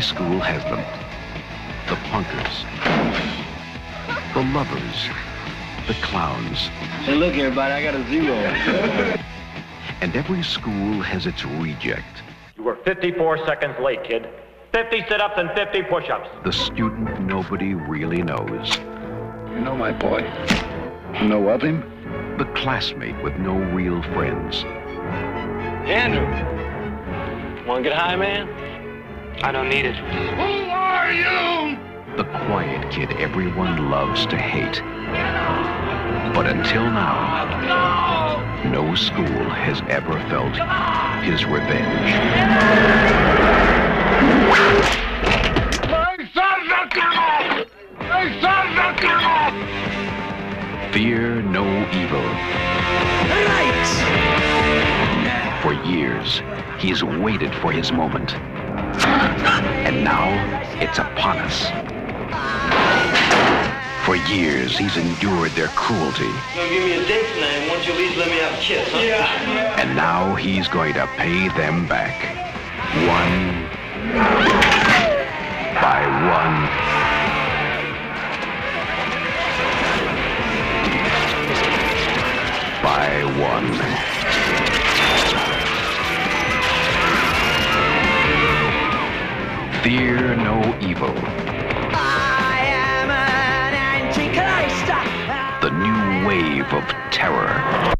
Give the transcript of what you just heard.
school has them. The punkers, the lovers, the clowns, Hey, look, everybody, I got a zero. and every school has its reject. You were 54 seconds late, kid. 50 sit-ups and 50 push-ups. The student nobody really knows. You know my boy? You know of him? The classmate with no real friends. Andrew, wanna get high, man? I don't need it. Who are you? The quiet kid everyone loves to hate. But until now, no school has ever felt his revenge. My son's a criminal! My son's a criminal! Fear no evil. For years, he's waited for his moment. And now, it's upon us. For years, he's endured their cruelty. You'll give me a date tonight, and won't you at least let me have a kiss, huh? Yeah. And now he's going to pay them back. One Fear no evil. I am an antichrist. The new wave of terror.